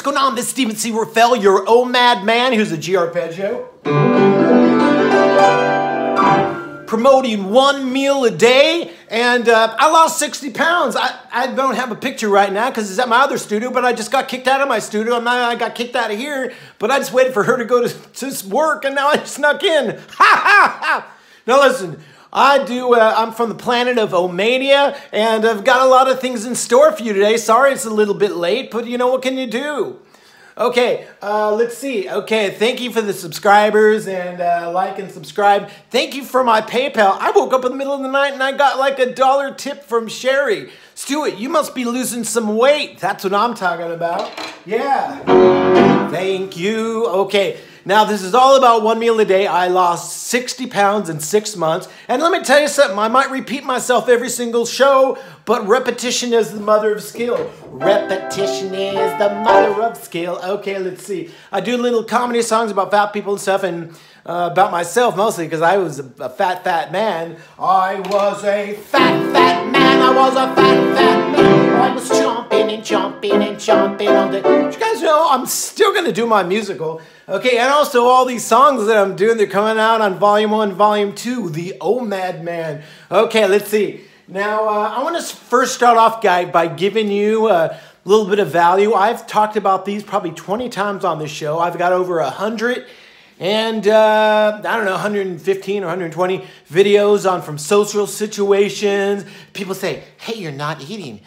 what's going on? This is Steven C. Raphael, your OMAD man, who's a G arpeggio. Promoting one meal a day, and uh, I lost 60 pounds. I, I don't have a picture right now because it's at my other studio, but I just got kicked out of my studio, and now I got kicked out of here, but I just waited for her to go to, to work, and now I snuck in. Ha ha ha! Now listen, I do, uh, I'm from the planet of Omania, and I've got a lot of things in store for you today. Sorry it's a little bit late, but you know, what can you do? Okay, uh, let's see. Okay, thank you for the subscribers and uh, like and subscribe. Thank you for my PayPal. I woke up in the middle of the night and I got like a dollar tip from Sherry. Stuart, you must be losing some weight. That's what I'm talking about. Yeah. Thank you. Okay. Now, this is all about one meal a day. I lost 60 pounds in six months. And let me tell you something, I might repeat myself every single show, but repetition is the mother of skill. Repetition is the mother of skill. Okay, let's see. I do little comedy songs about fat people and stuff, and uh, about myself mostly because I was a, a, fat, fat man. I was a fat, fat man. I was a fat, fat man. I was chomping and chomping and chomping on the. You guys know I'm still gonna do my musical. Okay, and also all these songs that I'm doing, they're coming out on Volume 1, Volume 2, The OMAD Man. Okay, let's see. Now, uh, I want to first start off, guy, by giving you a little bit of value. I've talked about these probably 20 times on this show. I've got over 100 and uh, I don't know, 115 or 120 videos on from social situations. People say, hey, you're not eating.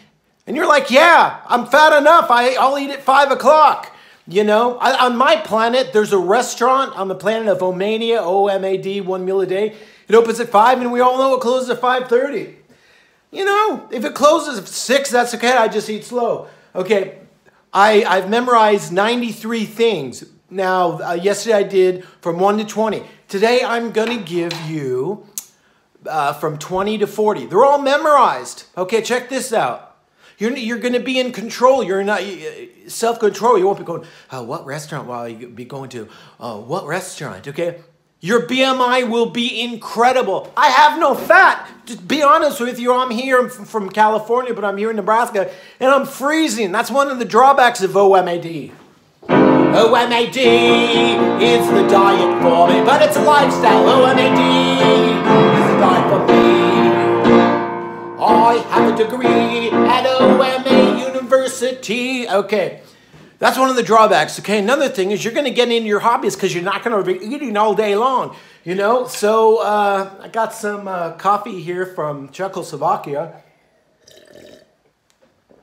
And you're like, yeah, I'm fat enough. I, I'll eat at 5 o'clock. You know, I, on my planet, there's a restaurant on the planet of Omania, O-M-A-D, one meal a day. It opens at 5, and we all know it closes at 5.30. You know, if it closes at 6, that's okay. I just eat slow. Okay, I, I've memorized 93 things. Now, uh, yesterday I did from 1 to 20. Today I'm going to give you uh, from 20 to 40. They're all memorized. Okay, check this out. You're, you're going to be in control. You're not self control. You won't be going, uh, what restaurant will I be going to? Uh, what restaurant? Okay. Your BMI will be incredible. I have no fat. Just be honest with you. I'm here I'm from California, but I'm here in Nebraska and I'm freezing. That's one of the drawbacks of OMAD. OMAD is the diet for me, but it's a lifestyle. OMAD I have a degree at OMA University. Okay. That's one of the drawbacks. Okay, another thing is you're going to get into your hobbies because you're not going to be eating all day long. You know, so uh, I got some uh, coffee here from Czechoslovakia.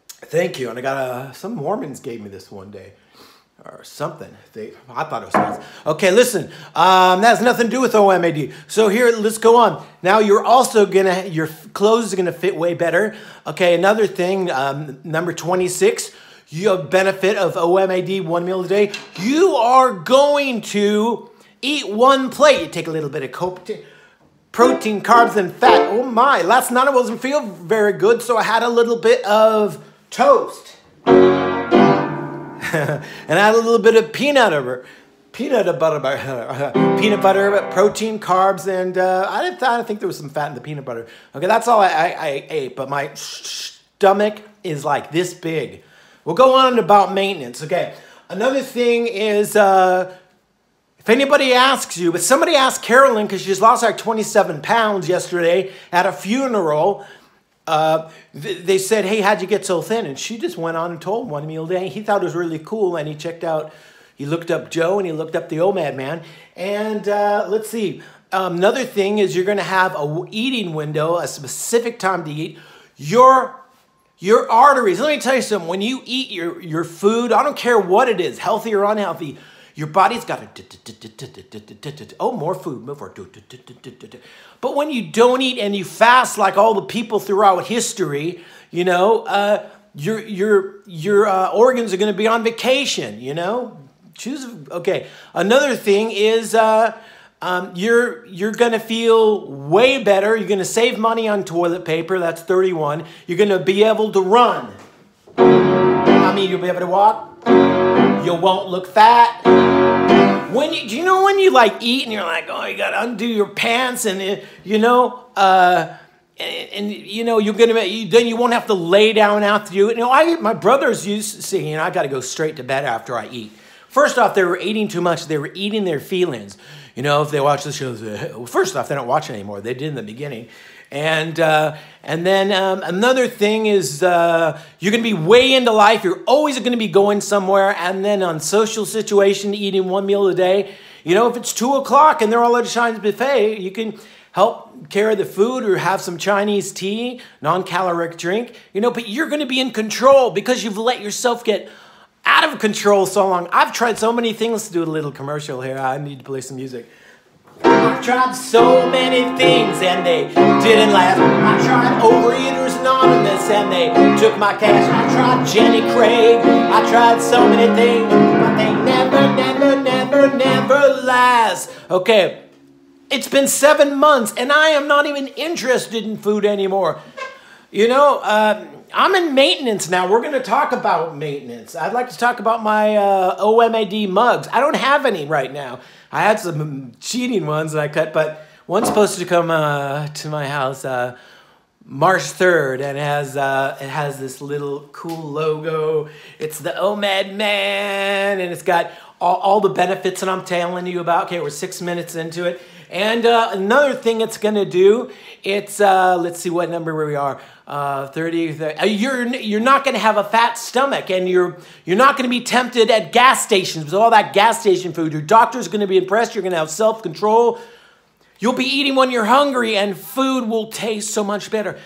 Thank you, and I got uh, some Mormons gave me this one day or something. They, I thought it was nice. Okay, listen, um, that has nothing to do with OMAD. So here, let's go on. Now you're also gonna, your clothes are gonna fit way better. Okay, another thing, um, number 26, you have benefit of OMAD, one meal a day. You are going to eat one plate. You take a little bit of coke, protein, carbs, and fat. Oh my, last night I wasn't feeling very good, so I had a little bit of toast. and add a little bit of peanut butter, peanut butter, peanut butter, protein, carbs, and uh, I didn't. I think there was some fat in the peanut butter. Okay, that's all I, I, I ate. But my stomach is like this big. We'll go on about maintenance. Okay, another thing is. Uh, if anybody asks you, but somebody asked Carolyn because she just lost like 27 pounds yesterday at a funeral, uh, they said, hey, how'd you get so thin? And she just went on and told one meal a day. He thought it was really cool, and he checked out, he looked up Joe, and he looked up the OMAD man. And uh, let's see, um, another thing is you're going to have a eating window, a specific time to eat. Your your arteries. Let me tell you something. When you eat your, your food, I don't care what it is, healthy or unhealthy, your body's got to, oh, more food, more food. But when you don't eat and you fast like all the people throughout history, you know, uh, your, your, your uh, organs are going to be on vacation, you know? Choose, okay. Another thing is uh, um, you're, you're going to feel way better. You're going to save money on toilet paper. That's 31. You're going to be able to run. I mean, you'll be able to walk. You won't look fat. When you, do you know when you like eat and you're like, oh, you gotta undo your pants and you know, uh, and, and, you know you're gonna you, then you won't have to lay down after you. You know, I my brothers used to say, you know, I got to go straight to bed after I eat. First off, they were eating too much. They were eating their feelings. You know, if they watch the shows, first off, they don't watch anymore. They did in the beginning. And uh, and then um, another thing is uh, you're going to be way into life. You're always going to be going somewhere. And then on social situation, eating one meal a day. You know, if it's two o'clock and they're all at a Chinese buffet, you can help carry the food or have some Chinese tea, non-caloric drink. You know, but you're going to be in control because you've let yourself get out of control so long. I've tried so many things to do a little commercial here. I need to play some music. I've tried so many things and they didn't last. I tried Overeaters Anonymous and they took my cash. I tried Jenny Craig. I tried so many things, but they never, never, never, never last. Okay, it's been seven months and I am not even interested in food anymore. You know, uh, I'm in maintenance now. We're going to talk about maintenance. I'd like to talk about my uh, OMAD mugs. I don't have any right now. I had some cheating ones that I cut, but one's supposed to come uh, to my house uh, March 3rd, and it has uh, it has this little cool logo. It's the OMAD man, and it's got all, all the benefits that I'm telling you about. Okay, we're six minutes into it. And uh, another thing it's going to do, it's, uh, let's see what number we are, uh, 30, 30 uh, you're, you're not going to have a fat stomach and you're, you're not going to be tempted at gas stations with all that gas station food. Your doctor's going to be impressed. You're going to have self-control. You'll be eating when you're hungry and food will taste so much better.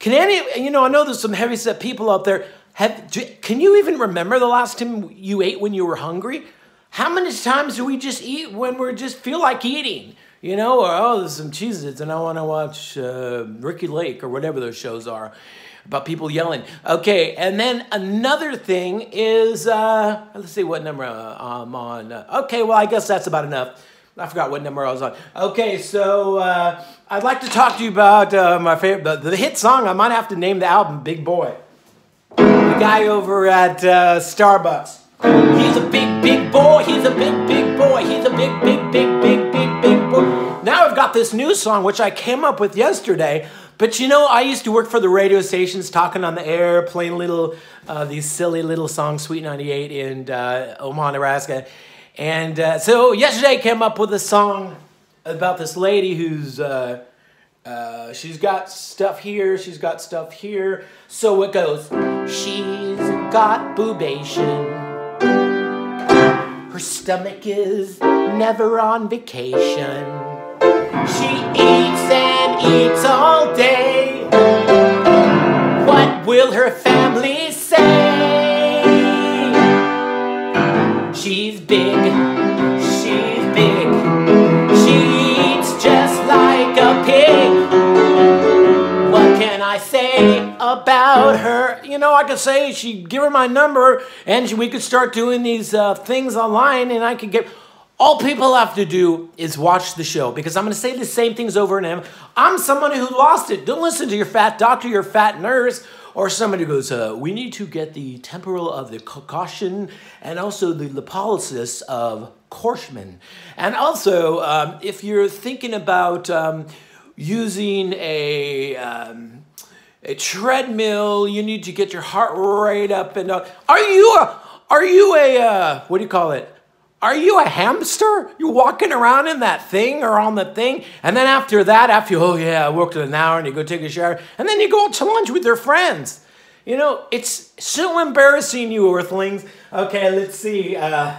Can any, you know, I know there's some heavy set people out there. Have, can you even remember the last time you ate when you were hungry? How many times do we just eat when we just feel like eating? You know, or oh, there's some Cheez-Its and I want to watch uh, Ricki Lake or whatever those shows are about people yelling. Okay, and then another thing is, uh, let's see what number uh, I'm on. Okay, well, I guess that's about enough. I forgot what number I was on. Okay, so uh, I'd like to talk to you about uh, my favorite, the, the, hit song. I might have to name the album Big Boy. The guy over at uh, Starbucks. He's a big, big boy. He's a big, big boy. He's a big, big, big, big now I've got this new song, which I came up with yesterday. But you know, I used to work for the radio stations, talking on the air, playing little, uh, these silly little songs, Sweet 98 in uh, Omaha, Nebraska. And uh, so yesterday I came up with a song about this lady who's, uh, uh, she's got stuff here, she's got stuff here. So it goes, she's got boobation. Her stomach is never on vacation. She eats and eats all day. What will her family say? She's big, she's big. She eats just like a pig. What can I say? about her. You know, I could say she give her my number, and we could start doing these uh, things online, and I could get. All people have to do is watch the show because I'm going to say the same things over and over. I'm someone who lost it. Don't listen to your fat doctor, your fat nurse, or somebody goes, uh, we need to get the temporal of the caution and also the lipolysis of Korschmann. And also, um, if you're thinking about um, using a um, a treadmill. You need to get your heart rate up and down. Are you a, are you a, uh, what do you call it? Are you a hamster? You're walking around in that thing or on the thing, and then after that, after you, oh yeah, I worked an hour, and you go take a shower, and then you go out to lunch with your friends. You know, it's so embarrassing, you earthlings. Okay, let's see. Uh,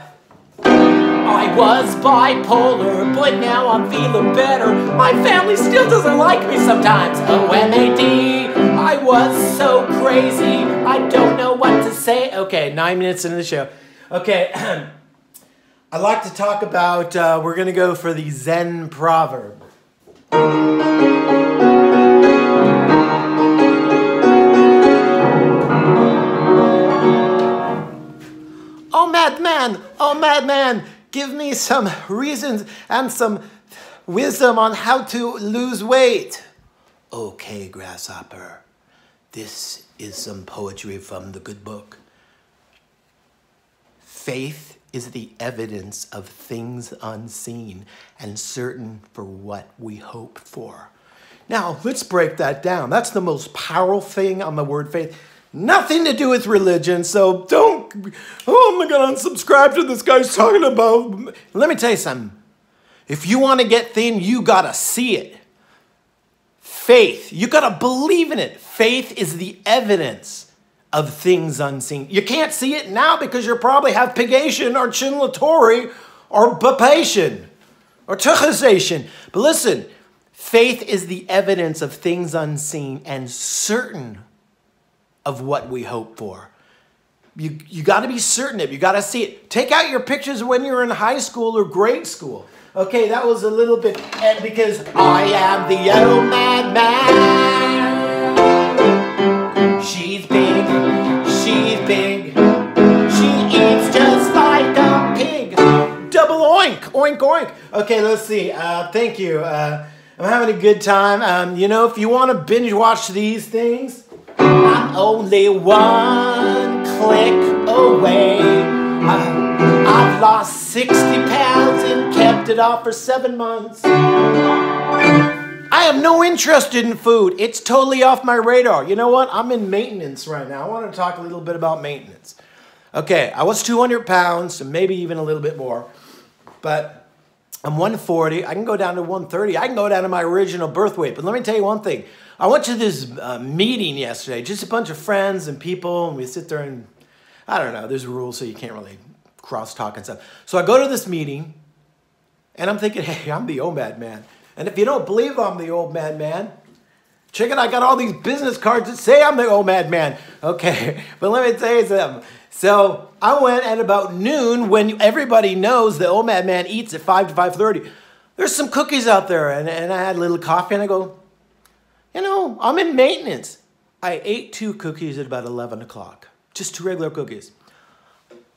I was bipolar, but now I'm feeling better. My family still doesn't like me sometimes. OMAD, I was so crazy. I don't know what to say. Okay, nine minutes into the show. Okay, I'd like to talk about, uh, we're going to go for the Zen proverb. Oh, madman! Oh, madman! Give me some reasons and some wisdom on how to lose weight. Okay, grasshopper. This is some poetry from the good book. Faith is the evidence of things unseen and certain for what we hope for. Now, let's break that down. That's the most powerful thing on the word faith. Nothing to do with religion, so don't, oh, I'm gonna unsubscribe to this guy's talking about. Let me tell you something. If you wanna get thin, you gotta see it. Faith, you gotta believe in it. Faith is the evidence of things unseen. You can't see it now because you probably have pigation or chinlatori or bapation or tuchization. But listen, faith is the evidence of things unseen and certain of what we hope for. You, you got to be certain of it. You got to see it. Take out your pictures when you're in high school or grade school. Okay, that was a little bit, and because I am the old man. She's she's big. She eats just like a pig. Double oink, oink, oink. Okay, let's see. Uh, thank you. Uh, I'm having a good time. Um, you know, if you want to binge watch these things, I'm only one click away. I, I've lost 60 pounds and kept it off for seven months. I have no interest in food. It's totally off my radar. You know what? I'm in maintenance right now. I want to talk a little bit about maintenance. Okay, I was 200 pounds, maybe even a little bit more, but I'm 140. I can go down to 130. I can go down to my original birth weight. But let me tell you one thing. I went to this uh, meeting yesterday, just a bunch of friends and people, and we sit there and I don't know, there's rules so you can't really cross talk and stuff. So I go to this meeting and I'm thinking, hey, I'm the OMAD man. And if you don't believe I'm the old mad man, check it, I got all these business cards that say I'm the old mad man. Okay, but let me tell you something. So I went at about noon when everybody knows the old mad man eats at 5 to 5.30. There's some cookies out there and, and I had a little coffee and I go, you know, I'm in maintenance. I ate two cookies at about 11 o'clock, just two regular cookies.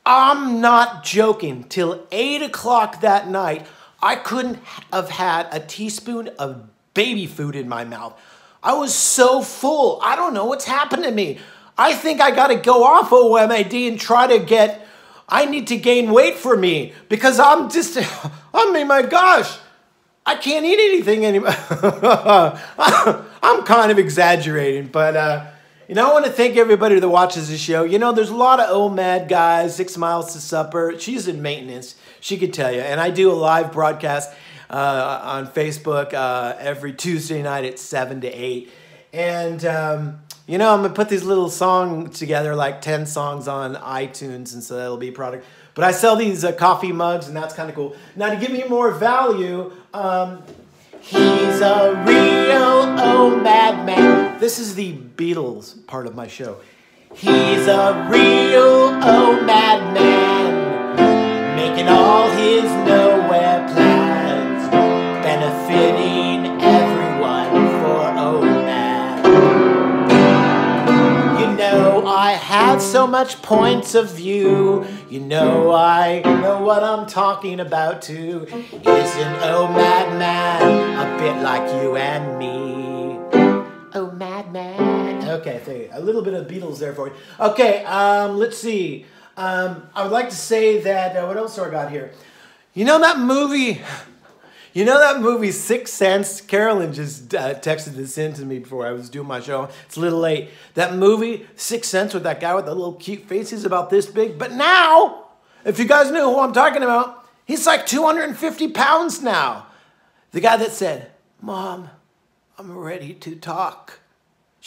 I'm not joking. Till 8 o'clock that night, I couldn't have had a teaspoon of baby food in my mouth. I was so full. I don't know what's happened to me. I think I got to go off OMAD and try to get, I need to gain weight for me because I'm just, I mean, my gosh, I can't eat anything anymore. I'm kind of exaggerating, but uh, you know, I want to thank everybody that watches the show. You know, there's a lot of old mad guys, six miles to supper. She's in maintenance. She could tell you. And I do a live broadcast uh, on Facebook uh, every Tuesday night at 7 to 8. And, um, you know, I'm going to put these little songs together, like 10 songs on iTunes, and so that'll be a product. But I sell these uh, coffee mugs, and that's kind of cool. Now, to give you more value, um, he's a real. This is the Beatles part of my show. He's a real old madman, making all his nowhere plans, benefiting everyone for old man. You know I have so much points of view. You know I know what I'm talking about too. Isn't old madman a bit like you and me? Oh, madman. Okay, you. A little bit of Beatles there for you. Okay, um, let's see. Um, I would like to say that, uh, what else do I got here? You know that movie, you know that movie Sixth Sense? Carolyn just uh, texted this in to me before I was doing my show. It's a little late. That movie, Sixth Sense, with that guy with the little cute face, he's about this big. But now, if you guys knew who I'm talking about, he's like 250 pounds now. The guy that said, Mom, I'm ready to talk.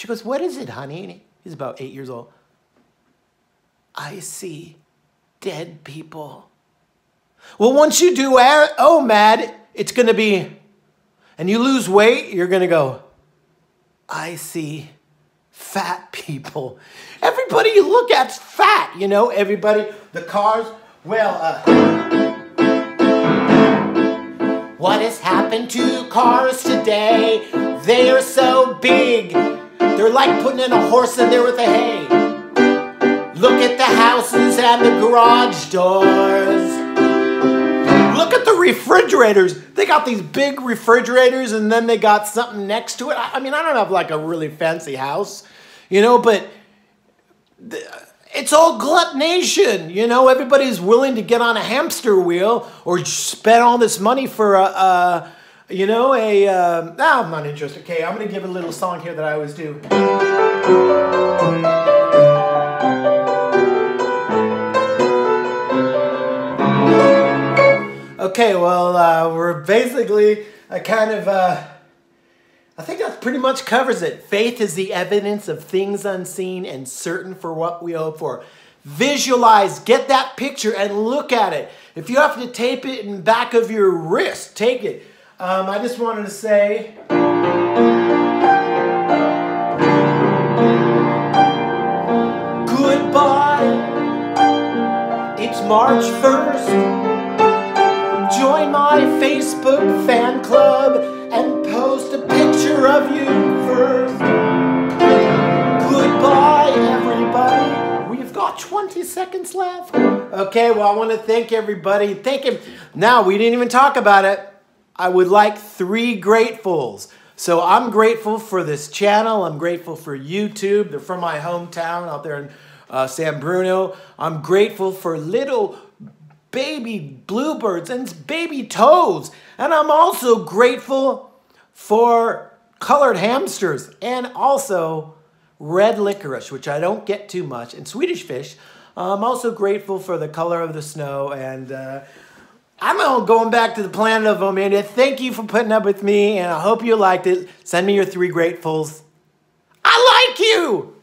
She goes, What is it, honey? He's about eight years old. I see dead people. Well, once you do oh mad, it's going to be, and you lose weight, you're going to go, I see fat people. Everybody you look at's fat, you know, everybody, the cars, well, uh, what has happened to cars today? They are so big. They're like putting in a horse in there with a hay. Look at the houses and the garage doors. Look at the refrigerators. They got these big refrigerators and then they got something next to it. I mean, I don't have like a really fancy house, you know, but it's all gluttonation. You know, everybody's willing to get on a hamster wheel or spend all this money for a, a you know, a, um, no, I'm not interested. Okay, I'm going to give a little song here that I always do. Okay, well, uh, we're basically a kind of, uh, I think that pretty much covers it. Faith is the evidence of things unseen and certain for what we hope for. Visualize, get that picture and look at it. If you have to tape it in back of your wrist, take it. Um, I just wanted to say. Goodbye. It's March 1st. Join my Facebook fan club and post a picture of you first. Goodbye, everybody. We've got 20 seconds left. Okay, well, I want to thank everybody. Thank him. Now, we didn't even talk about it. I would like three gratefuls. So I'm grateful for this channel. I'm grateful for YouTube. They're from my hometown out there in uh, San Bruno. I'm grateful for little baby bluebirds and baby toads. And I'm also grateful for colored hamsters and also red licorice, which I don't get too much, and Swedish fish. I'm also grateful for the color of the snow and uh, I'm going back to the planet of Omandia. Thank you for putting up with me, and I hope you liked it. Send me your three gratefuls. I like you!